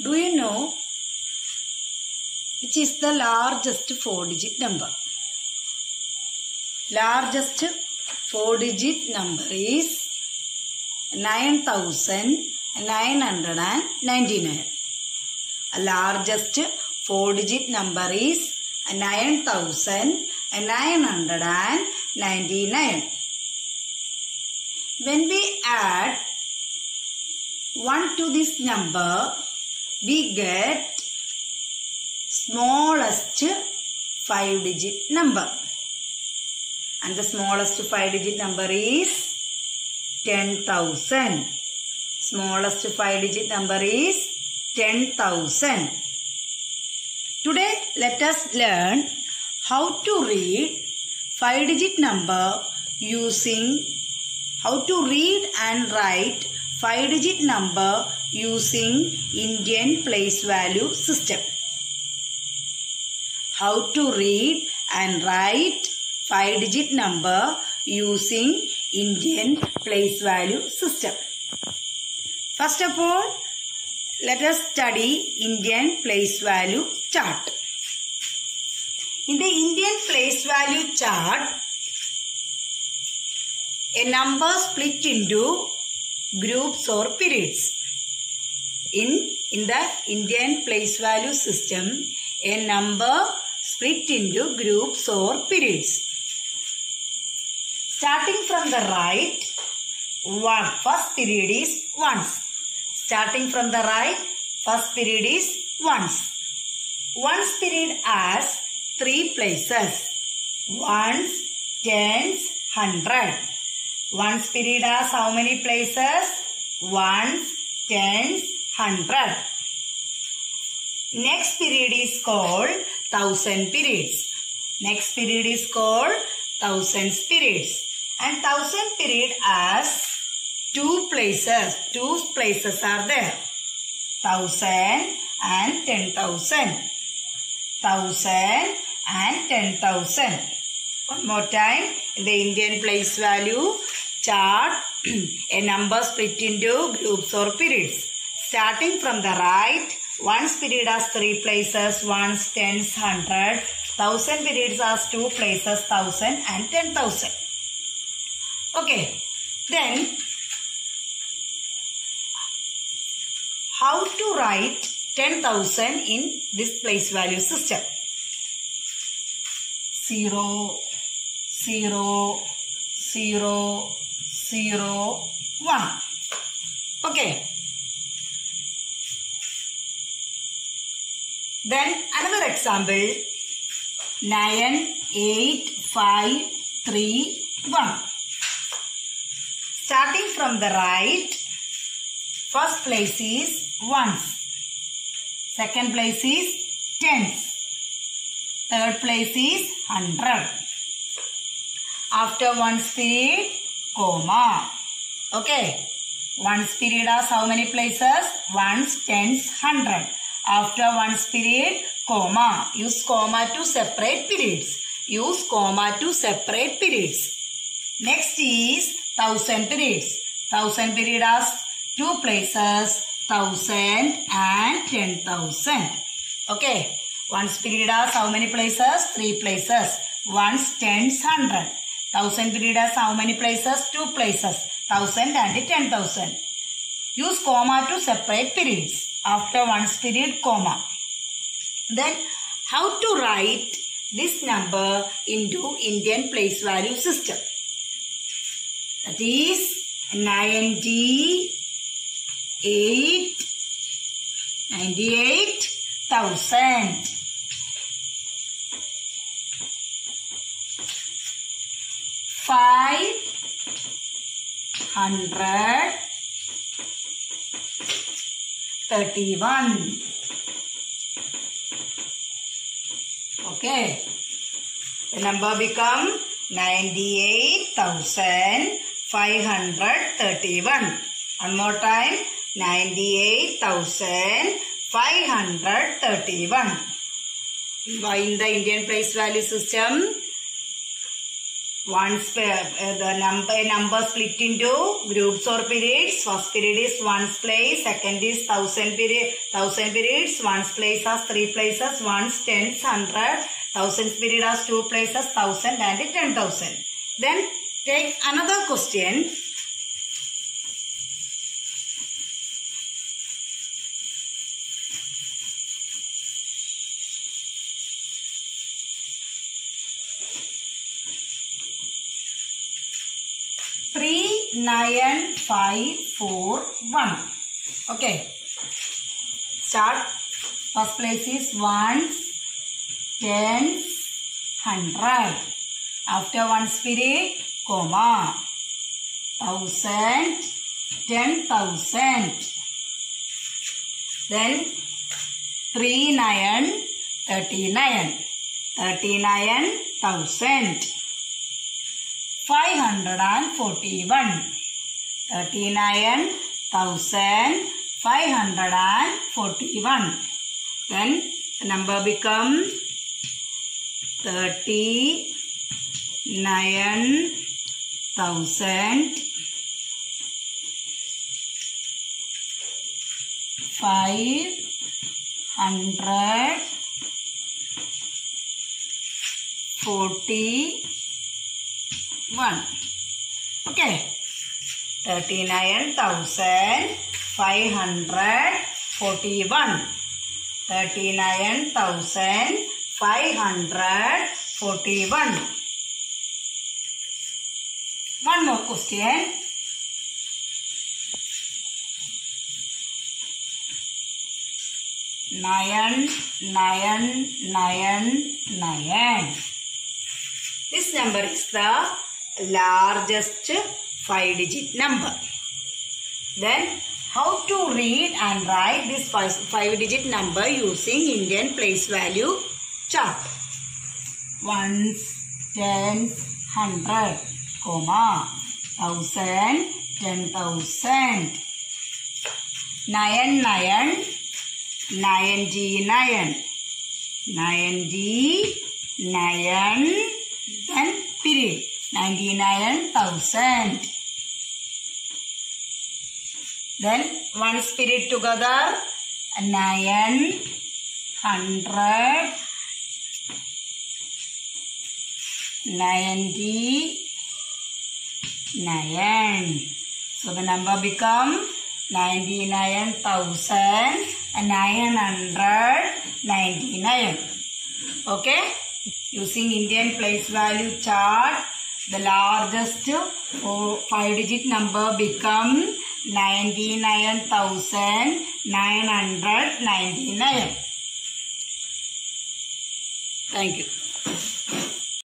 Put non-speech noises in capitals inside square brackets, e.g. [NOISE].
Do you know which is the largest four digit number? Largest four digit number is 9999. Largest four digit number is 9999. When we add 1 to this number, we get smallest 5 digit number. And the smallest 5 digit number is 10,000. Smallest 5 digit number is 10,000. Today let us learn how to read 5 digit number using how to read and write 5 digit number using Indian place value system. How to read and write 5 digit number using Indian place value system. First of all, let us study Indian place value chart. In the Indian place value chart, a number split into groups or periods. In, in the Indian place value system, a number split into groups or periods. Starting from the right, one first period is ones. Starting from the right, first period is ones. Ones period has three places. Ones, tens, hundred. Ones period has how many places? Ones, tens, hundred. Next period is called thousand periods. Next period is called thousand periods. And thousand period has two places. Two places are there. Thousand and ten thousand. Thousand and ten thousand. One more time. The Indian place value chart, [CLEARS THROAT] a number split into groups or periods. Starting from the right, one period has three places, ones, tens, hundred. Thousand periods has two places, thousand and ten thousand. Okay. Then, how to write 10,000 in this place value system? Zero, zero, zero, zero, one. Okay. Then another example. Nine, eight, five, three, one. Starting from the right, first place is ones. Second place is tens. Third place is hundred. After one period, comma. Okay. One period has how many places? Ones, tens, hundred. After one period, comma. Use comma to separate periods. Use comma to separate periods. Next is thousand periods. Thousand period has two places, thousand and ten thousand. Okay. One period has how many places? Three places. Ones, tens, hundred. Thousand period has how many places? Two places. Thousand and ten thousand. Use comma to separate periods. After one period, comma. Then how to write this number into Indian place value system? That is 98 98,000. Five hundred thirty-one. Okay. The number become ninety-eight thousand five hundred thirty-one. One more time. Ninety-eight thousand five hundred thirty-one. In the Indian place value system, once uh, the number number split into groups or periods. First period is ones place, second is thousand period thousand periods. Ones place has three places, ones tens, hundred thousand period has two places, thousand and ten thousand. Then take another question. Three, nine, five, four, one. Okay. Start. First place is ones, tens, hundred. After ones period, comma. Thousand, ten thousand. Then three nine, thirty-nine. Thirty-nine thousand. Five hundred and forty-one. Thirty-nine thousand five hundred and forty-one. Then the number become thirty-nine thousand five hundred forty one. Okay. Thirty-nine thousand five hundred forty-one. Thirty-nine thousand five hundred forty-one. One more question. Nine, nine, nine, nine. This number is the largest five digit number. Then how to read and write this five, digit number using Indian place value chart. Ones, tens, hundred, comma, thousand, ten thousand. Nine, nine, nine G nine. Nine G nine. 99,000. Then ones period together. 900. 99. So the number become 99,999. Okay. Using Indian place value chart, the largest five digit number become 99,999. Thank you.